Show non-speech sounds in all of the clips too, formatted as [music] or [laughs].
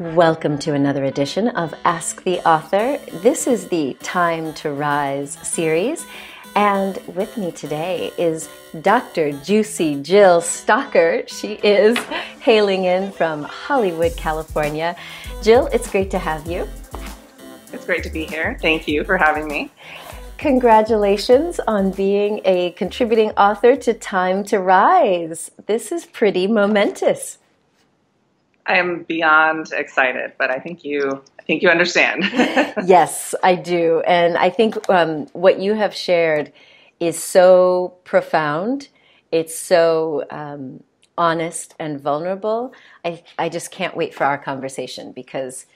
Welcome to another edition of Ask the Author. This is the Time to Rise series. And with me today is Dr. Juicy Jill Stocker. She is hailing in from Hollywood, California. Jill, it's great to have you. It's great to be here. Thank you for having me. Congratulations on being a contributing author to Time to Rise. This is pretty momentous. I am beyond excited, but I think you I think you understand. [laughs] yes, I do, and I think um, what you have shared is so profound. It's so um, honest and vulnerable. I I just can't wait for our conversation because.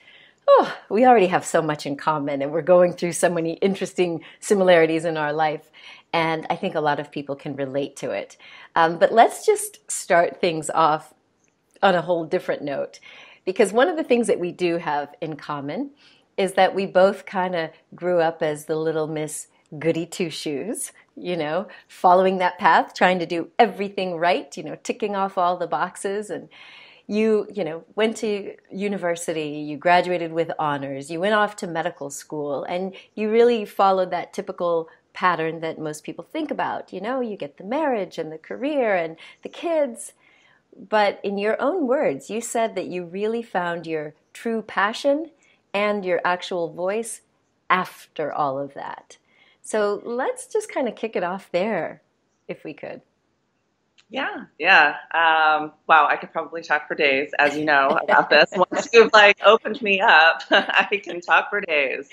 Oh, we already have so much in common, and we're going through so many interesting similarities in our life. And I think a lot of people can relate to it. Um, but let's just start things off on a whole different note. Because one of the things that we do have in common is that we both kind of grew up as the little Miss Goody Two Shoes, you know, following that path, trying to do everything right, you know, ticking off all the boxes. And you, you know, went to university, you graduated with honors, you went off to medical school, and you really followed that typical pattern that most people think about. You know, you get the marriage and the career and the kids but in your own words, you said that you really found your true passion and your actual voice after all of that. So let's just kind of kick it off there, if we could. Yeah, yeah. Um, wow, I could probably talk for days, as you know, [laughs] about this. Once you've like opened me up, [laughs] I can talk for days.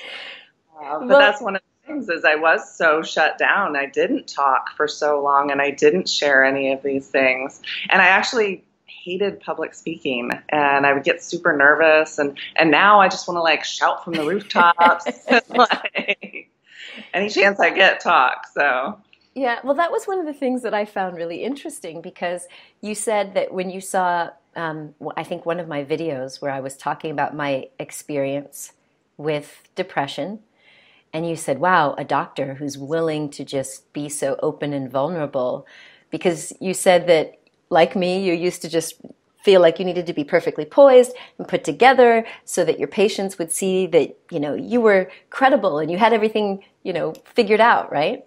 Uh, but well, that's one of the things is I was so shut down. I didn't talk for so long and I didn't share any of these things. And I actually hated public speaking and I would get super nervous and and now I just want to like shout from the rooftops [laughs] like, any chance I get talk. So yeah, well, that was one of the things that I found really interesting because you said that when you saw, um, I think one of my videos where I was talking about my experience with depression, and you said, wow, a doctor who's willing to just be so open and vulnerable. Because you said that, like me, you used to just feel like you needed to be perfectly poised and put together so that your patients would see that, you know, you were credible and you had everything, you know, figured out, right?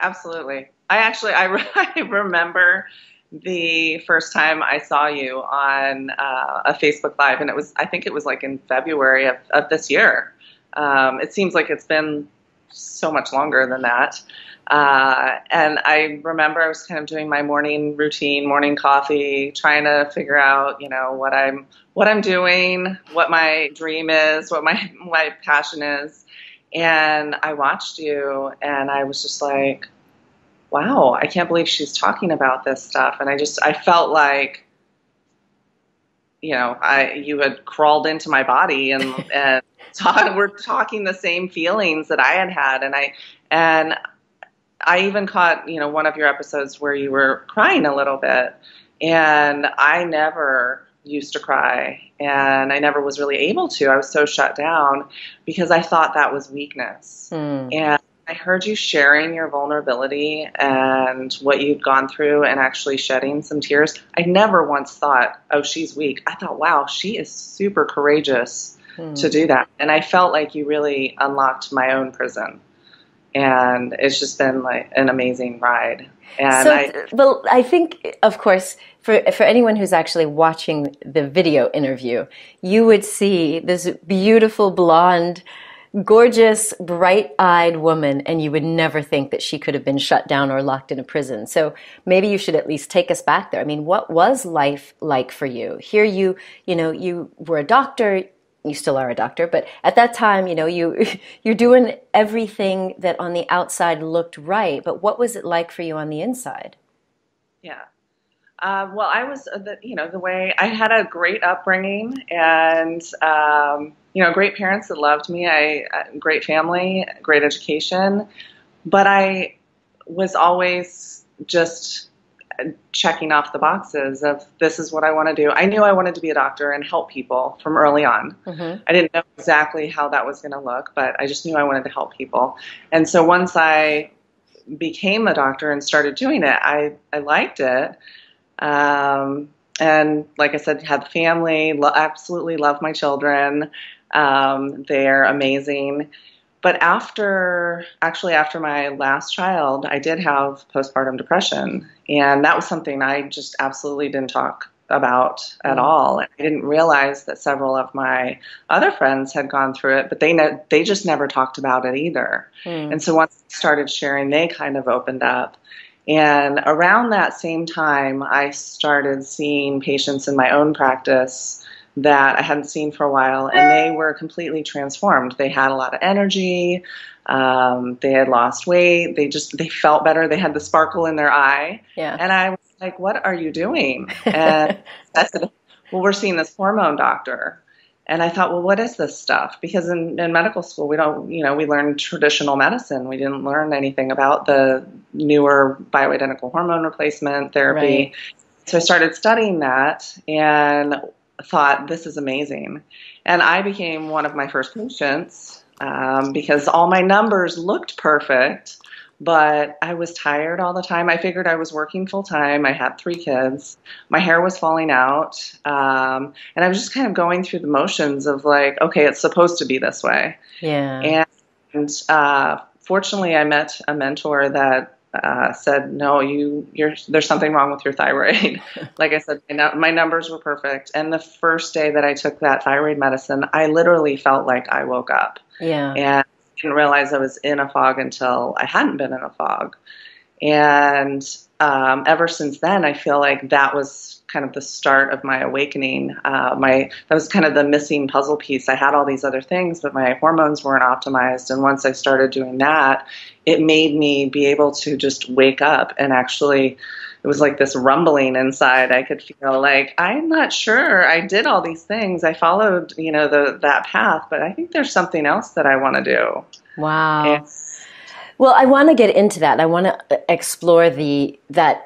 Absolutely. I actually, I, [laughs] I remember the first time I saw you on uh, a Facebook Live, and it was, I think it was like in February of, of this year. Um, it seems like it's been so much longer than that. Uh, and I remember I was kind of doing my morning routine, morning coffee, trying to figure out, you know, what I'm what I'm doing, what my dream is, what my [laughs] my passion is. And I watched you, and I was just like, wow, I can't believe she's talking about this stuff. And I just I felt like you know, I you had crawled into my body and [laughs] and talk, we're talking the same feelings that I had had, and I and I even caught you know one of your episodes where you were crying a little bit, and I never used to cry, and I never was really able to. I was so shut down because I thought that was weakness, mm. and I heard you sharing your vulnerability and what you'd gone through and actually shedding some tears. I never once thought, oh, she's weak. I thought, wow, she is super courageous hmm. to do that. And I felt like you really unlocked my own prison. And it's just been like an amazing ride. And so, I, well, I think, of course, for for anyone who's actually watching the video interview, you would see this beautiful blonde gorgeous, bright eyed woman, and you would never think that she could have been shut down or locked in a prison. So maybe you should at least take us back there. I mean, what was life like for you? Here you, you know, you were a doctor, you still are a doctor, but at that time, you know, you [laughs] you're doing everything that on the outside looked right, but what was it like for you on the inside? Yeah. Uh, well, I was, uh, the, you know, the way I had a great upbringing and, um, you know, great parents that loved me. I uh, great family, great education, but I was always just checking off the boxes of this is what I want to do. I knew I wanted to be a doctor and help people from early on. Mm-hmm. I didn't know exactly how that was going to look, but I just knew I wanted to help people. And so once I became a doctor and started doing it, I, I liked it. Um, and like I said, had family, lo- absolutely love my children. Um, they're amazing. But after, actually, after my last child, I did have postpartum depression. And that was something I just absolutely didn't talk about at mm. all. I didn't realize that several of my other friends had gone through it, but they ne- they just never talked about it either. Mm. And so once I started sharing, they kind of opened up. And around that same time, I started seeing patients in my own practice that I hadn't seen for a while, and they were completely transformed. They had a lot of energy. Um, they had lost weight. They just they felt better. They had the sparkle in their eye. Yeah. And I was like, "What are you doing?" [laughs] And I said, "Well, we're seeing this hormone doctor." And I thought, well, what is this stuff? Because in, in medical school, we don't, you know, we learned traditional medicine. We didn't learn anything about the newer bioidentical hormone replacement therapy. Right. So I started studying that and thought, this is amazing. And I became one of my first patients um, because all my numbers looked perfect but I was tired all the time. I figured I was working full time. I had three kids. My hair was falling out. Um, and I was just kind of going through the motions of like, okay, it's supposed to be this way. Yeah. And uh, fortunately, I met a mentor that uh, said, "No, you, you're there's something wrong with your thyroid." [laughs] like I said, my, my numbers were perfect, and the first day that I took that thyroid medicine, I literally felt like I woke up. Yeah. And didn't realize I was in a fog until I hadn't been in a fog. And um, ever since then, I feel like that was kind of the start of my awakening. Uh, my that was kind of the missing puzzle piece. I had all these other things, but my hormones weren't optimized. And once I started doing that, it made me be able to just wake up and actually it was like this rumbling inside. I could feel like I'm not sure. I did all these things. I followed, you know, the that path, but I think there's something else that I want to do. Wow. And, well, I want to get into that. I want to explore the that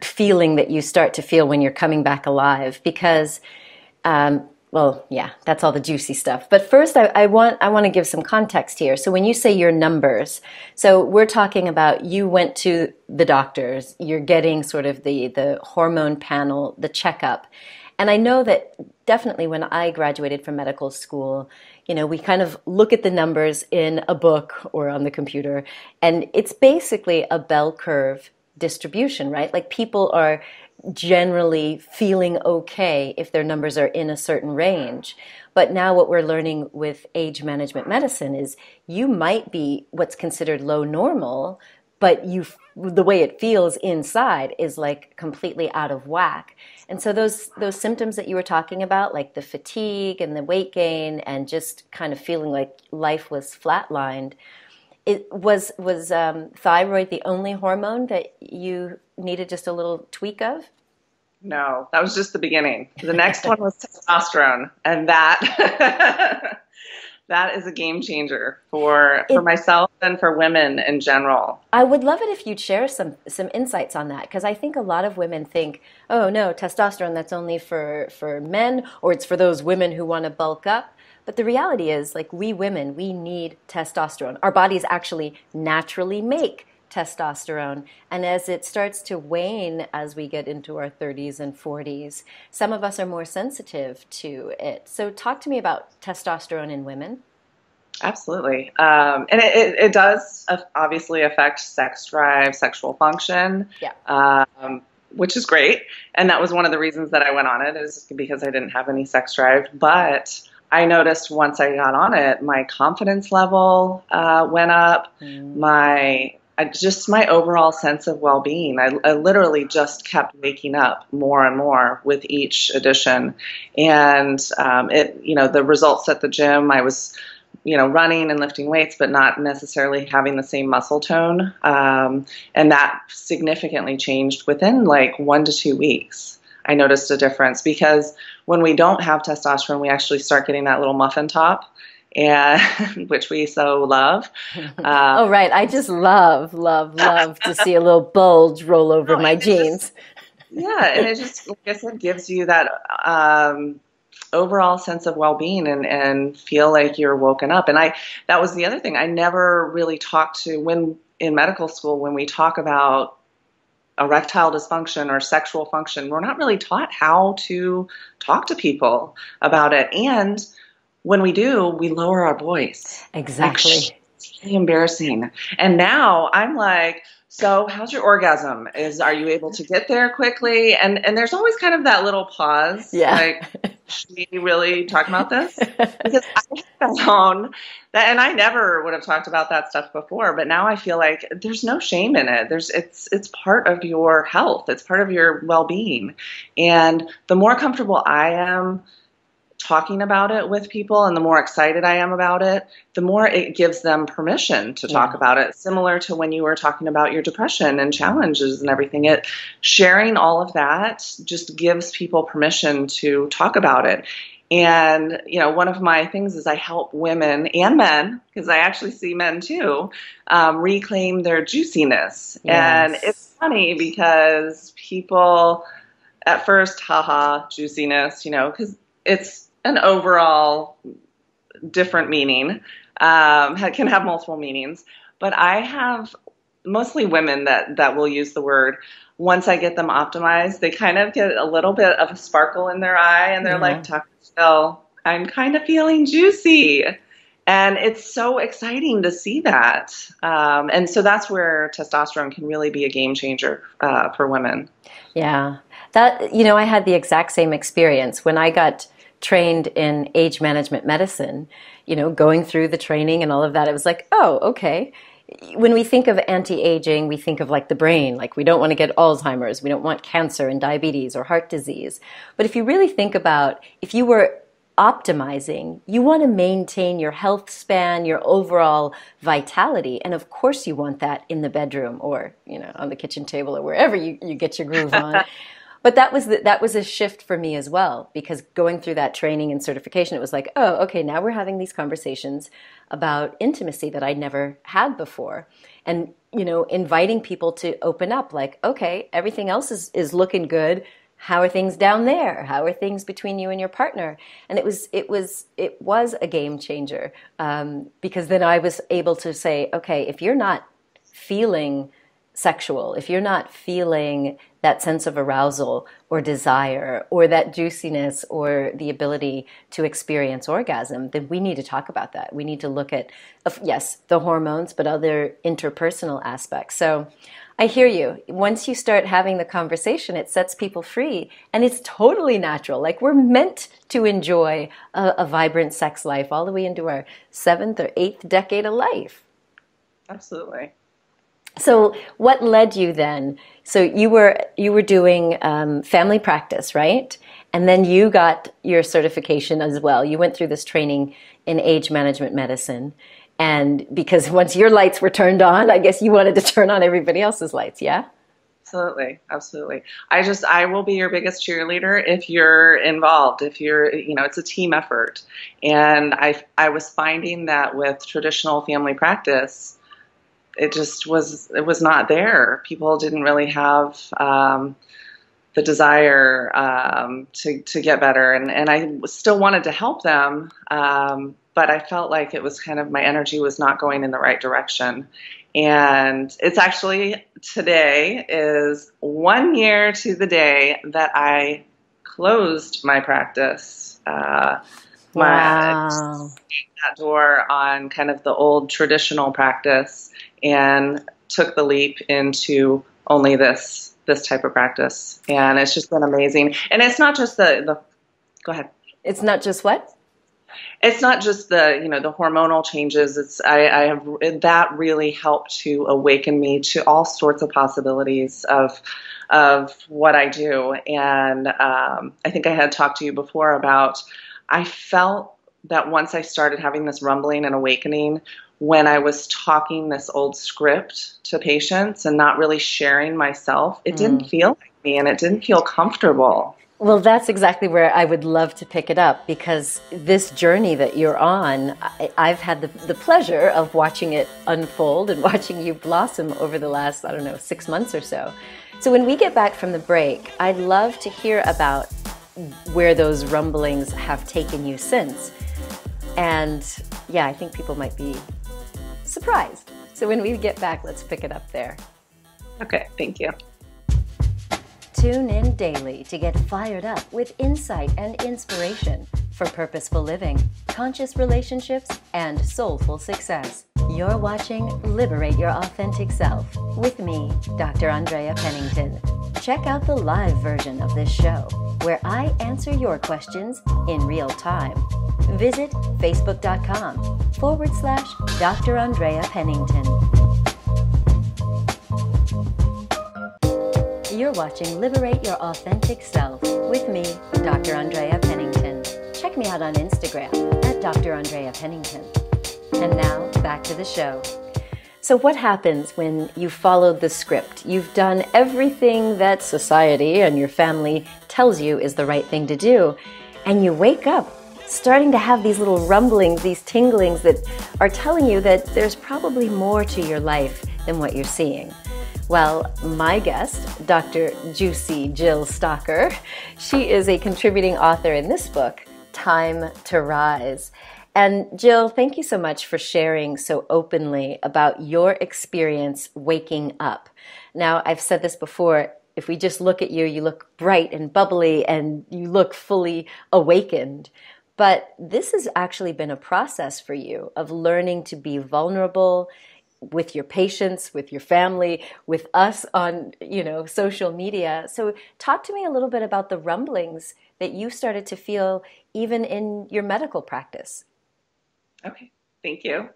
feeling that you start to feel when you're coming back alive because um, well, yeah, that's all the juicy stuff. But first, I, I, want I want to give some context here. So when you say your numbers, so we're talking about you went to the doctors, you're getting sort of the the hormone panel, the checkup, and I know that definitely when I graduated from medical school, you know, we kind of look at the numbers in a book or on the computer, and it's basically a bell curve distribution, right? Like people are generally feeling okay if their numbers are in a certain range. But now, what we're learning with age management medicine is you might be what's considered low normal, but you the way it feels inside is like completely out of whack. And so those those symptoms that you were talking about, like the fatigue and the weight gain, and just kind of feeling like life was flatlined, it was was um, thyroid the only hormone that you needed just a little tweak of? No, that was just the beginning. The next one was testosterone, and that [laughs] that is a game changer for for myself and for women in general. I would love it if you'd share some some insights on that because I think a lot of women think, "Oh no, testosterone that's only for for men or it's for those women who want to bulk up." But the reality is, like we women, we need testosterone. Our bodies actually naturally make testosterone. And as it starts to wane as we get into our 30s and 40s, some of us are more sensitive to it. So, talk to me about testosterone in women. Absolutely. Um, and it, it, it, does obviously affect sex drive, sexual function. Yeah. Um, which is great. And that was one of the reasons that I went on it is because I didn't have any sex drive. But I noticed once I got on it, my confidence level uh, went up. Mm. My just my overall sense of well-being. I, I, literally just kept waking up more and more with each edition, and um, it, you know, the results at the gym. I was, you know, running and lifting weights, but not necessarily having the same muscle tone, um, and that significantly changed within like one to two weeks. I noticed a difference because when we don't have testosterone, we actually start getting that little muffin top and [laughs] which we so love. [laughs] Uh, oh, right. I just love, love, love to see a little bulge roll over oh, my jeans. Just, yeah, and it just, like I said, gives you that um, overall sense of well-being and, and feel like you're woken up. And I that was the other thing. I never really talked to when in medical school when we talk about erectile dysfunction or sexual function, we're not really taught how to talk to people about it. And when we do, we lower our voice. Exactly. Like, it's really embarrassing. And now I'm like, so how's your orgasm? Is are you able to get there quickly? And and there's always kind of that little pause. Yeah. Like, [laughs] we really talk about this? Because I found that and I never would have talked about that stuff before, but now I feel like there's no shame in it. There's it's it's part of your health. It's part of your well being. And the more comfortable I am talking about it with people and the more excited I am about it, the more it gives them permission to talk yeah. about it. Similar to when you were talking about your depression and challenges and everything. It sharing all of that just gives people permission to talk about it. And, you know, one of my things is I help women and men, because I actually see men too, um, reclaim their juiciness. Yes. And it's funny because people at first, haha, juiciness, you know, because it's an overall different meaning, um, can have multiple meanings. But I have mostly women that, that will use the word. Once I get them optimized, they kind of get a little bit of a sparkle in their eye and they're yeah. like. Phil, I'm kind of feeling juicy. And it's so exciting to see that. Um, and so that's where testosterone can really be a game changer uh, for women. Yeah. That, you know, I had the exact same experience when I got trained in age management medicine, you know, going through the training and all of that, it was like, oh, okay. When we think of anti aging, we think of like the brain, like we don't want to get Alzheimer's, we don't want cancer and diabetes or heart disease. But if you really think about if you were optimizing, you want to maintain your health span, your overall vitality. And of course, you want that in the bedroom or, you know, on the kitchen table or wherever you, you get your groove on. [laughs] but that was the, that was a shift for me as well because going through that training and certification it was like oh okay now we're having these conversations about intimacy that i never had before. And you know inviting people to open up like okay everything else is is looking good. How are things down there? How are things between you and your partner? And it was it was it was a game changer um, because then i was able to say okay if you're not feeling sexual, if you're not feeling that sense of arousal or desire or that juiciness or the ability to experience orgasm, then we need to talk about that. We need to look at, yes, the hormones, but other interpersonal aspects. So I hear you. Once you start having the conversation, it sets people free and it's totally natural. Like we're meant to enjoy a, a vibrant sex life all the way into our seventh or eighth decade of life. Absolutely. So, what led you then? So you were you were doing um, family practice, right? And then you got your certification as well. You went through this training in age management medicine, and because once your lights were turned on, I guess you wanted to turn on everybody else's lights, yeah? Absolutely, absolutely. I just I will be your biggest cheerleader if you're involved. If you're, you know, it's a team effort, and I I was finding that with traditional family practice it just was it was not there. People didn't really have um, the desire um, to to get better, and and I still wanted to help them, um, but I felt like it was kind of my energy was not going in the right direction. And it's actually today is one year to the day that I closed my practice. Uh, wow. that door on kind of the old traditional practice and took the leap into only this this type of practice. And it's just been amazing. And it's not just the the go ahead. It's not just what? It's not just the you know the hormonal changes. It's I, I have that really helped to awaken me to all sorts of possibilities of of what I do. And um, I think I had talked to you before about I felt that once I started having this rumbling and awakening when I was talking this old script to patients and not really sharing myself, it mm. didn't feel like me and it didn't feel comfortable. Well, that's exactly where I would love to pick it up because this journey that you're on, I, have had the, the pleasure of watching it unfold and [laughs] watching you blossom over the last, I don't know, six months or so. So when we get back from the break, I'd love to hear about where those rumblings have taken you since. And yeah, I think people might be surprised. So when we get back, let's pick it up there. Okay, thank you. Tune in daily to get fired up with insight and inspiration for purposeful living, conscious relationships, and soulful success. You're watching Liberate Your Authentic Self with me, Dr. Andrea Pennington. Check out the live version of this show where I answer your questions in real time. Visit facebook.com forward slash Dr. Andrea Pennington. You're watching Liberate Your Authentic Self with me, Dr. Andrea Pennington. Check me out on Instagram at Dr. Andrea Pennington. And now, back to the show. So, what happens when you followed the script? You've done everything that society and your family tells you is the right thing to do, and you wake up starting to have these little rumblings, these tinglings that are telling you that there's probably more to your life than what you're seeing. Well, my guest, Dr. Juicy Jill Stocker, she is a contributing author in this book, Time to Rise. And Jill, thank you so much for sharing so openly about your experience waking up. Now, I've said this before. If we just look at you, you look bright and bubbly and you look fully awakened. But this has actually been a process for you of learning to be vulnerable with your patients, with your family, with us on, you know, social media. So talk to me a little bit about the rumblings that you started to feel even in your medical practice. Okay, thank you.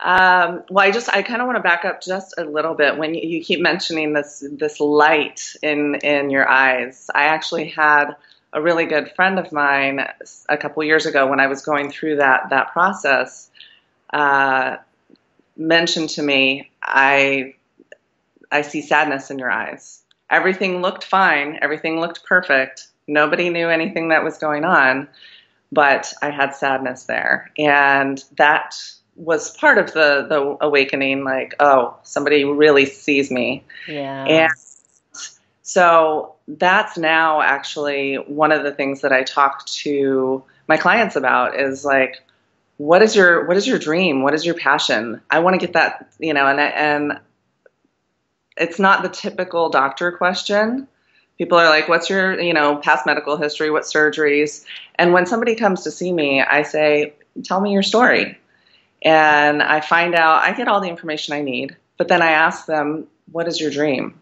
Um, well, I just I kind of want to back up just a little bit when you, you, keep mentioning this this light in in your eyes. I actually had a really good friend of mine a couple years ago when I was going through that that process uh, mentioned to me I I see sadness in your eyes. Everything looked fine. Everything looked perfect. Nobody knew anything that was going on but I had sadness there. And that was part of the, the awakening like, oh, somebody really sees me. Yeah. And so that's now actually one of the things that I talk to my clients about is like, what is your what is your dream? What is your passion? I want to get that, you know, and and it's not the typical doctor question. People are like what's your you know past medical history? What surgeries? And when somebody comes to see me i say tell me your story. And i find out i get all the information i need but then i ask them what is your dream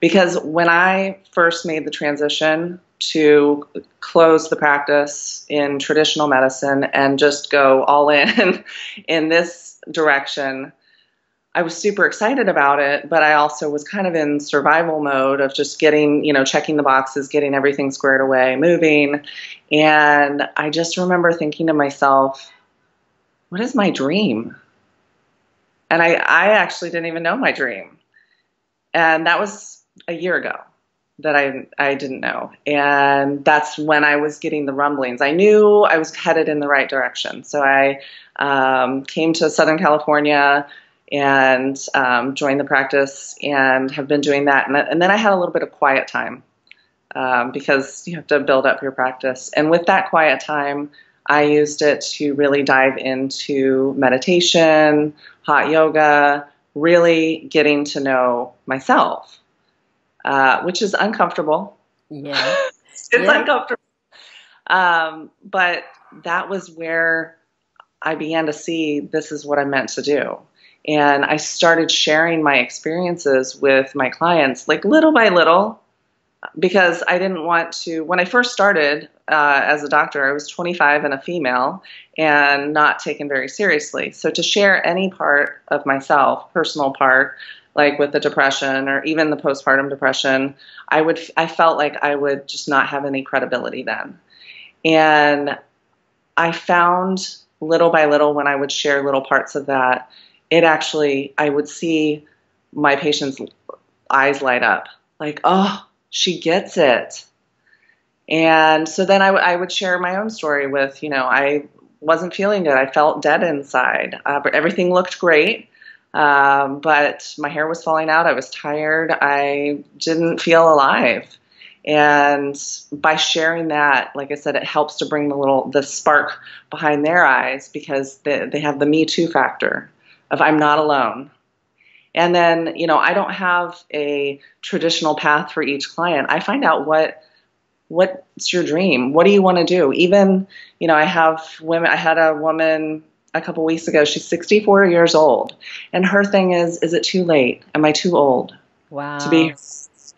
because when i first made the transition to close the practice in traditional medicine and just go all in [laughs] in this direction I was super excited about it, but I also was kind of in survival mode of just getting, you know, checking the boxes, getting everything squared away, moving. And I just remember thinking to myself, what is my dream? And I, I actually didn't even know my dream. And that was a year ago that I, I didn't know. And that's when I was getting the rumblings. I knew I was headed in the right direction. So I um, came to Southern California and um, joined the practice and have been doing that. And, and, then I had a little bit of quiet time um, because you have to build up your practice. And with that quiet time, I used it to really dive into meditation, hot yoga, really getting to know myself, uh, which is uncomfortable. Yeah. [laughs] it's yeah. uncomfortable. Um, but that was where I began to see this is what I'm meant to do. And I started sharing my experiences with my clients, like little by little, because I didn't want to. When I first started uh, as a doctor, I was 25 and a female and not taken very seriously. So to share any part of myself, personal part, like with the depression or even the postpartum depression, I would I felt like I would just not have any credibility then. And I found little by little when I would share little parts of that it actually, I would see my patient's eyes light up like, oh, she gets it. And so then I, I would share my own story with, you know, I wasn't feeling good. I felt dead inside. Uh, but everything looked great. Um, but my hair was falling out. I was tired. I didn't feel alive. And by sharing that, like I said, it helps to bring the little the spark behind their eyes because they, they have the me too factor of I'm not alone. And then, you know, I don't have a traditional path for each client. I find out what what's your dream? What do you want to do? Even, you know, I have women I had a woman a couple weeks ago. She's 64 years old, and her thing is is it too late? Am I too old? Wow. To be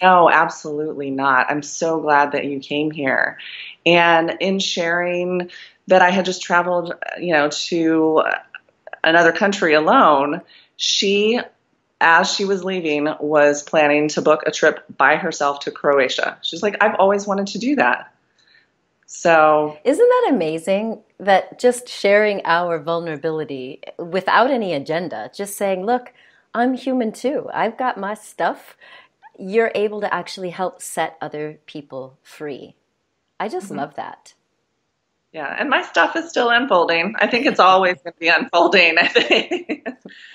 no, absolutely not. I'm so glad that you came here. And in sharing that I had just traveled, you know, to another country alone, she as she was leaving was planning to book a trip by herself to Croatia. She's like, I've always wanted to do that. So, isn't that amazing that just sharing our vulnerability without any agenda, just saying, look, I'm human too. I've got my stuff. You're able to actually help set other people free. I just mm-hmm. love that. Yeah, and my stuff is still unfolding. I think it's always going to be unfolding. I think,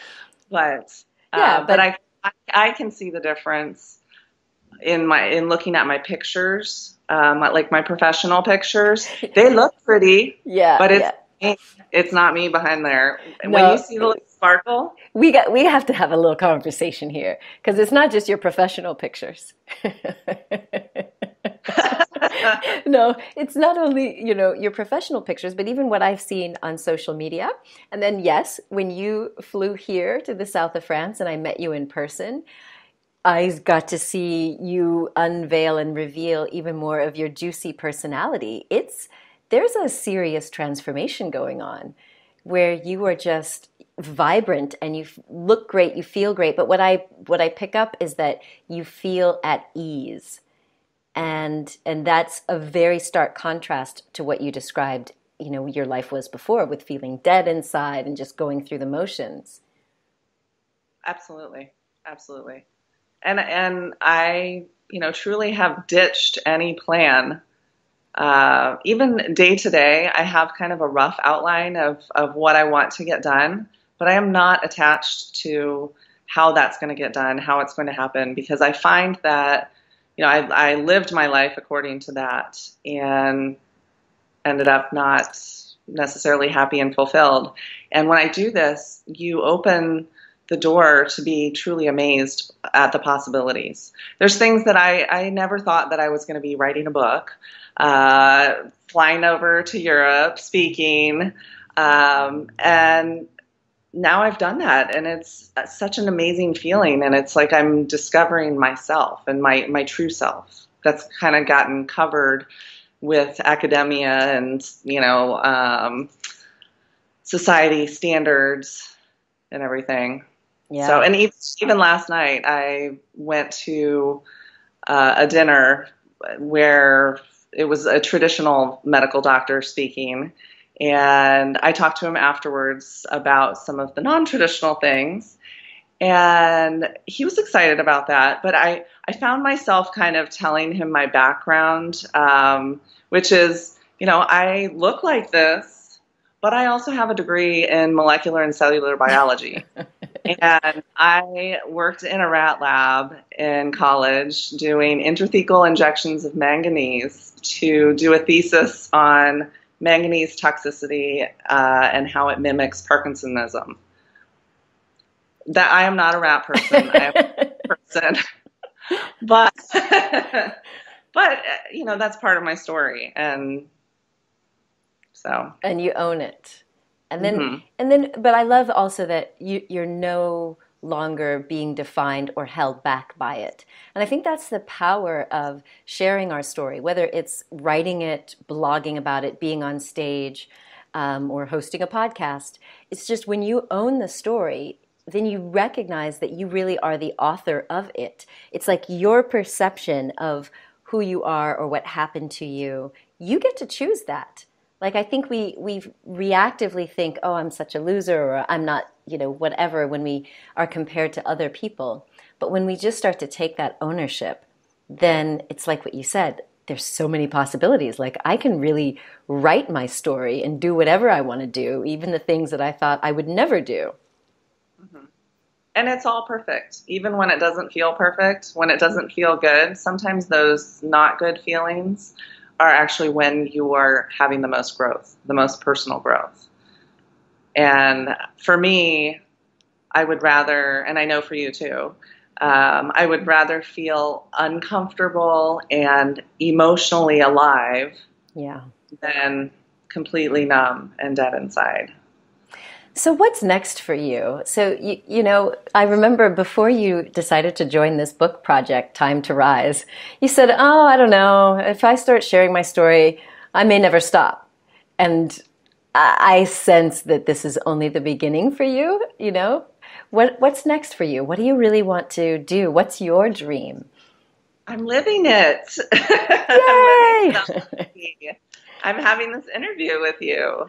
[laughs] but yeah, uh, but, but I, I, I can see the difference in my in looking at my pictures, um, like my professional pictures. They look pretty, [laughs] yeah, but it's yeah. it's not me behind there. No. When you see the sparkle, we got we have to have a little conversation here because it's not just your professional pictures. [laughs] no, it's not only, you know, your professional pictures, but even what I've seen on social media. And then, yes, when you flew here to the south of France and I met you in person, I got to see you unveil and reveal even more of your juicy personality. It's there's a serious transformation going on where you are just vibrant and you look great, you feel great, but what I what I pick up is that you feel at ease. And and that's a very stark contrast to what you described you know your life was before with feeling dead inside and just going through the motions. Absolutely. Absolutely and and i you know truly have ditched any plan uh, even day to day i have kind of a rough outline of of what i want to get done but i am not attached to how that's going to get done how it's going to happen because i find that you know, I, I lived my life according to that and ended up not necessarily happy and fulfilled. And when I do this, you open the door to be truly amazed at the possibilities. There's things that I, I never thought that I was going to be writing a book, uh, flying over to Europe, speaking, um, and now I've done that, and it's such an amazing feeling. And it's like I'm discovering myself and my my true self. That's kind of gotten covered with academia and you know um, society standards and everything. Yeah. So, and even, even last night, I went to uh, a dinner where it was a traditional medical doctor speaking, and I talked to him afterwards about some of the non traditional things. And he was excited about that. But I, I found myself kind of telling him my background, um, which is, you know, I look like this, but I also have a degree in molecular and cellular biology. [laughs] and I worked in a rat lab in college doing intrathecal injections of manganese to do a thesis on manganese toxicity uh, and how it mimics Parkinsonism. That I am not a rat person. I am a [laughs] person, but [laughs] but you know that's part of my story, and so and you own it, and then mm-hmm. and then. But I love also that you you're no longer being defined or held back by it. And I think that's the power of sharing our story, whether it's writing it, blogging about it, being on stage, um, or hosting a podcast. It's just when you own the story, then you recognize that you really are the author of it. It's like your perception of who you are or what happened to you. You get to choose that. Like I think we we reactively think, "Oh, I'm such a loser," or "I'm not you know, whatever when we are compared to other people. But when we just start to take that ownership, then it's like what you said there's so many possibilities. Like I can really write my story and do whatever I want to do, even the things that I thought I would never do. Mm-hmm. And it's all perfect, even when it doesn't feel perfect, when it doesn't feel good. Sometimes those not good feelings are actually when you are having the most growth, the most personal growth. And for me, I would rather, and I know for you too, um, I would rather feel uncomfortable and emotionally alive yeah. than completely numb and dead inside. So what's next for you? So you, you know, I remember before you decided to join this book project, Time to Rise, you said, "Oh, I don't know. If I start sharing my story, I may never stop." And I sense that this is only the beginning for you, you know? What what's next for you? What do you really want to do? What's your dream? I'm living it. [laughs] Yay! [laughs] I'm having this interview with you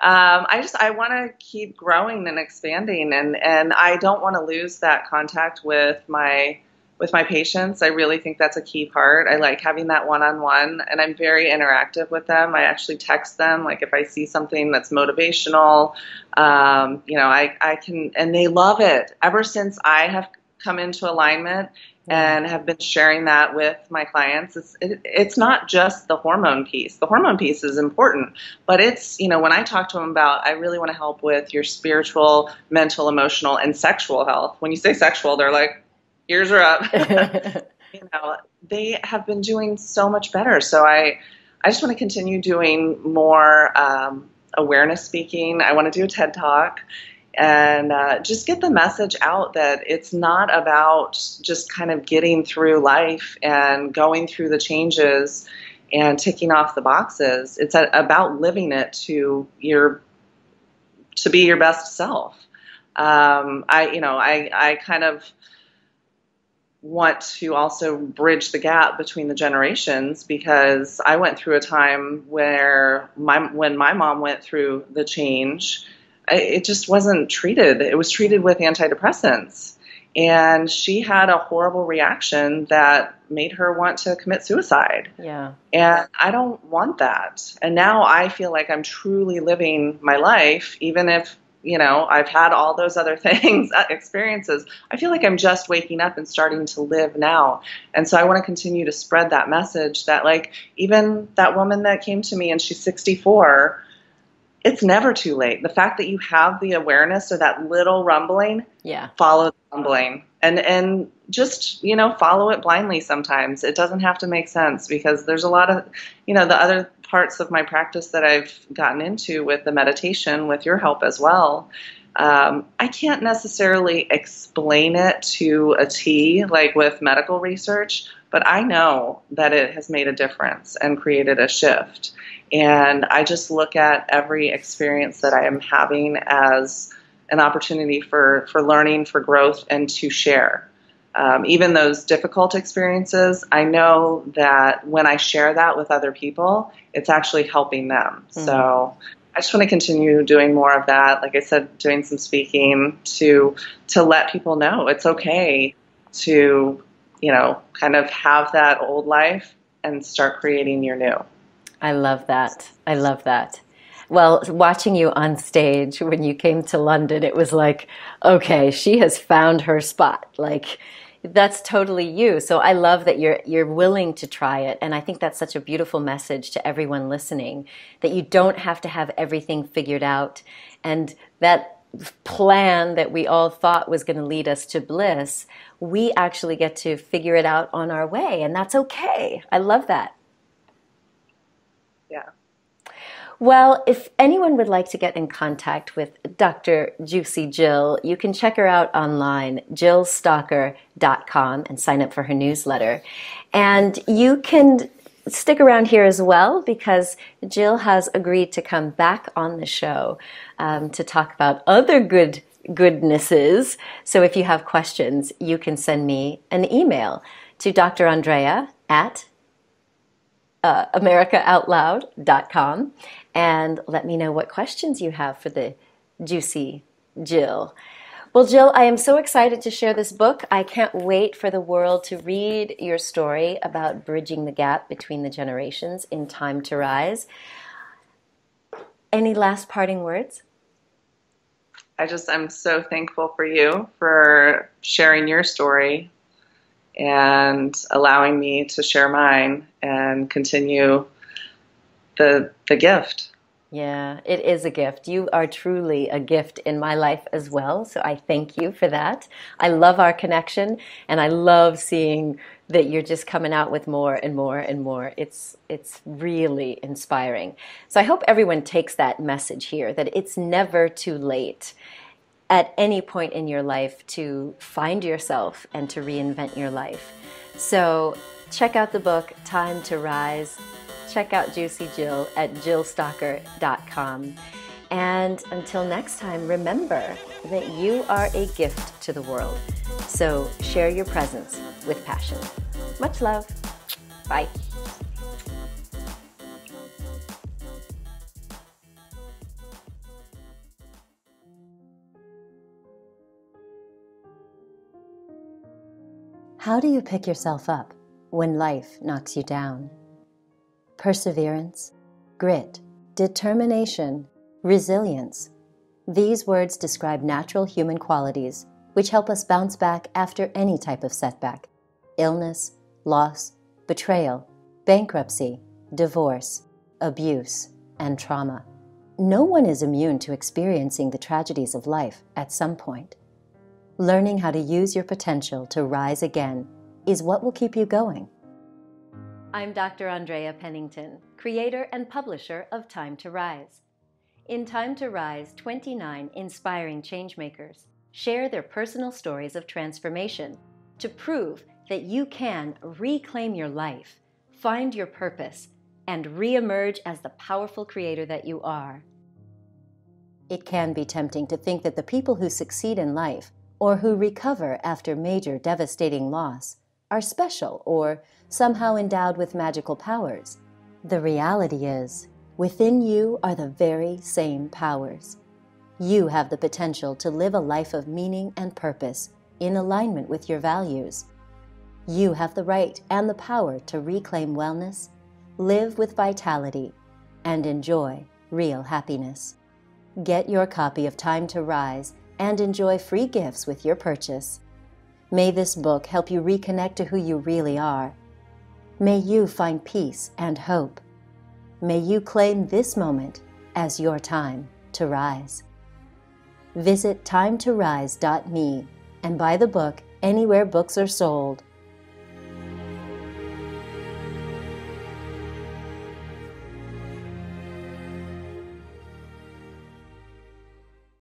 um, I just I want to keep growing and expanding, and and I don't want to lose that contact with my with my patients. I really think that's a key part. I like having that one on one, and I'm very interactive with them. I actually text them, like if I see something that's motivational, um, you know, I I can, and they love it. Ever since I have come into alignment and have been sharing that with my clients. It's it, it's not just the hormone piece. The hormone piece is important, but it's you know when I talk to them about I really want to help with your spiritual, mental, emotional, and sexual health. When you say sexual, they're like ears are up. [laughs] [laughs] you know they have been doing so much better. So I I just want to continue doing more um, awareness speaking. I want to do a TED talk and uh, just get the message out that it's not about just kind of getting through life and going through the changes and ticking off the boxes. It's about living it to your to be your best self. Um, I you know I I kind of want to also bridge the gap between the generations because I went through a time where my when my mom went through the change it just wasn't treated. It was treated with antidepressants. And she had a horrible reaction that made her want to commit suicide. Yeah. And I don't want that. And now I feel like I'm truly living my life, even if, you know, I've had all those other [laughs] things, uh, experiences. I feel like I'm just waking up and starting to live now. And so I want to continue to spread that message that, like, even that woman that came to me and she's 64 it's never too late. The fact that you have the awareness or that little rumbling, yeah, follow the rumbling, and and just you know follow it blindly. Sometimes it doesn't have to make sense because there's a lot of you know the other parts of my practice that I've gotten into with the meditation with your help as well. Um, I can't necessarily explain it to a T like with medical research, but I know that it has made a difference and created a shift. And I just look at every experience that I am having as an opportunity for, for learning, for growth, and to share. Um, even those difficult experiences, I know that when I share that with other people, it's actually helping them. Mm-hmm. So I just want to continue doing more of that. Like I said, doing some speaking to to let people know it's okay to, you know, kind of have that old life and start creating your new. I love that. I love that. Well, watching you on stage when you came to London, it was like, okay, she has found her spot. Like, that's totally you. So I love that you're you're willing to try it, and I think that's such a beautiful message to everyone listening that you don't have to have everything figured out, and that plan that we all thought was going to lead us to bliss, we actually get to figure it out on our way, and that's okay. I love that. Yeah. Well, if anyone would like to get in contact with Dr. Juicy Jill, you can check her out online, jillstocker.com, and sign up for her newsletter. And you can stick around here as well because Jill has agreed to come back on the show um, to talk about other good goodnesses. So if you have questions, you can send me an email to Dr. Andrea at uh, americaoutloud.com and let me know what questions you have for the juicy Jill. Well, Jill, I am so excited to share this book. I can't wait for the world to read your story about bridging the gap between the generations in Time to Rise. Any last parting words? I just, I'm so thankful for you for sharing your story and allowing me to share mine and continue the the gift. Yeah, it is a gift. You are truly a gift in my life as well. So I thank you for that. I love our connection and I love seeing that you're just coming out with more and more and more. It's it's really inspiring. So I hope everyone takes that message here that it's never too late at any point in your life to find yourself and to reinvent your life. So check out the book Time to Rise check out Juicy Jill at jillstocker.com. And until next time, remember that you are a gift to the world. So share your presence with passion. Much love. Bye. How do you pick yourself up when life knocks you down? Perseverance, grit, determination, resilience. These words describe natural human qualities which help us bounce back after any type of setback illness, loss, betrayal, bankruptcy, divorce, abuse, and trauma. No one is immune to experiencing the tragedies of life at some point. Learning how to use your potential to rise again is what will keep you going. I'm Dr. Andrea Pennington, creator and publisher of Time to Rise. In Time to Rise, 29 inspiring changemakers share their personal stories of transformation to prove that you can reclaim your life, find your purpose, and reemerge as the powerful creator that you are. It can be tempting to think that the people who succeed in life or who recover after major devastating loss are special or somehow endowed with magical powers. The reality is, within you are the very same powers. You have the potential to live a life of meaning and purpose in alignment with your values. You have the right and the power to reclaim wellness, live with vitality, and enjoy real happiness. Get your copy of Time to Rise and enjoy free gifts with your purchase. May this book help you reconnect to who you really are. May you find peace and hope. May you claim this moment as your time to rise. Visit timetorise.me and buy the book anywhere books are sold